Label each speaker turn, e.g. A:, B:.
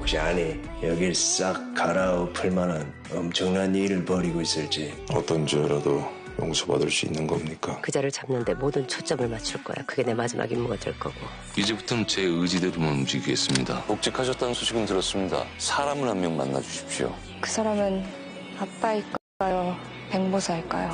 A: 혹시 아니 여길 싹 갈아엎을 만한 엄청난 일을 벌이고 있을지
B: 어떤 죄라도 용서받을 수 있는 겁니까?
C: 그자를 잡는데 모든 초점을 맞출 거야. 그게 내 마지막 임무가 될 거고.
D: 이제부터는 제 의지대로만 움직이겠습니다.
E: 복직하셨다는 소식은 들었습니다. 사람을 한 명 만나 주십시오.
F: 그 사람은 아빠일까요? 백모사일까요?